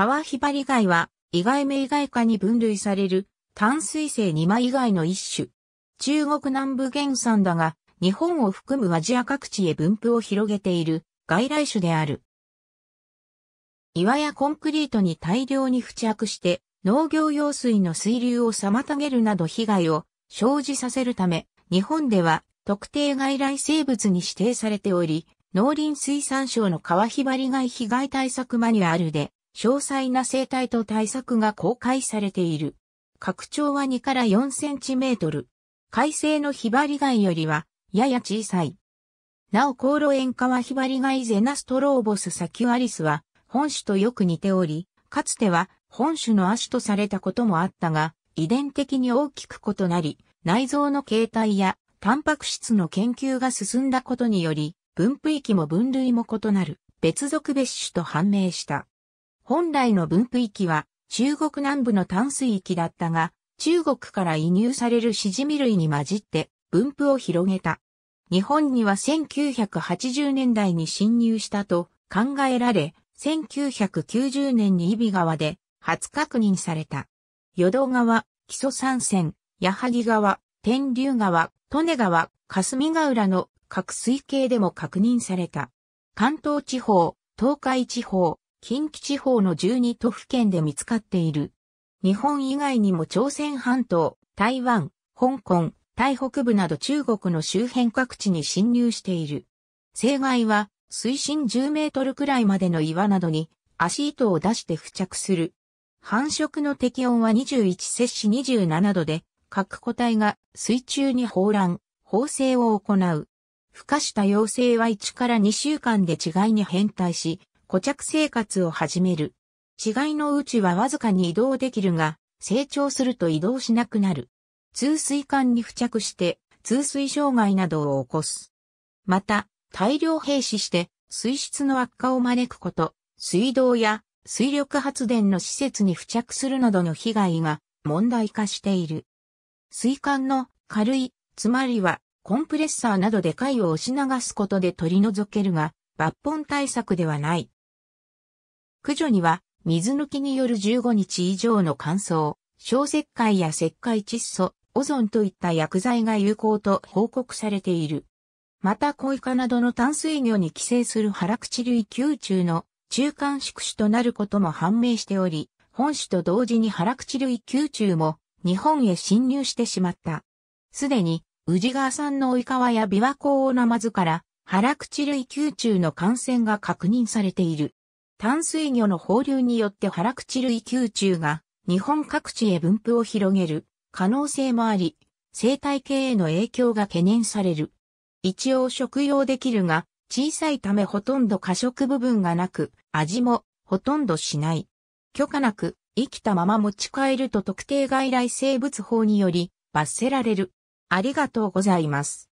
カワヒバリガイは、意外名外科に分類される淡水性二枚貝の一種。中国南部原産だが、日本を含むアジア各地へ分布を広げている外来種である。岩やコンクリートに大量に付着して農業用水の水流を妨げるなど被害を生じさせるため、日本では特定外来生物に指定されており、農林水産省の川ひばり害被害対策マニュアルで詳細な生態と対策が公開されている。拡張は2から4センチメートル。海星のヒバリガイよりは、やや小さい。なお、コーロエンカワヒバリガイゼナストローボスサキュアリスは、本種とよく似ており、かつては本種の亜種とされたこともあったが、遺伝的に大きく異なり、内臓の形態やタンパク質の研究が進んだことにより、分布域も分類も異なる別属別種と判明した。本来の分布域は中国南部の淡水域だったが、中国から移入されるシジミ類に混じって分布を広げた。日本には1980年代に侵入したと考えられ、1990年に揖斐川で初確認された。淀川、木曽山線、矢作川、天竜川、利根川、霞ヶ浦の各水系でも確認された。関東地方、東海地方、近畿地方の12都府県で見つかっている。日本以外にも朝鮮半島、台湾、香港、台北部など中国の周辺各地に侵入している。生害は水深10メートルくらいまでの岩などに足糸を出して付着する。繁殖の適温は21摂氏27度で、各個体が水中に放卵、放生を行う。孵化した幼生は1から2週間で稚貝に変態し、固着生活を始める。違いのうちはわずかに移動できるが、成長すると移動しなくなる。通水管に付着して通水障害などを起こす。また、大量閉止して水質の悪化を招くこと、水道や水力発電の施設に付着するなどの被害が問題化している。水管の軽い、つまりはコンプレッサーなどで貝を押し流すことで取り除けるが、抜本対策ではない。駆除には、水抜きによる15日以上の乾燥、小石灰や石灰窒素、オゾンといった薬剤が有効と報告されている。また、コイカなどの淡水魚に寄生する腹口類宮中の中間宿主となることも判明しており、本種と同時に腹口類宮中も日本へ侵入してしまった。すでに、宇治川産の追川や琵琶湖大ナマズから腹口類宮中の感染が確認されている。淡水魚の放流によって腹口類宮中が日本各地へ分布を広げる可能性もあり、生態系への影響が懸念される。一応食用できるが、小さいためほとんど過食部分がなく、味もほとんどしない。許可なく生きたまま持ち帰ると特定外来生物法により罰せられる。ありがとうございます。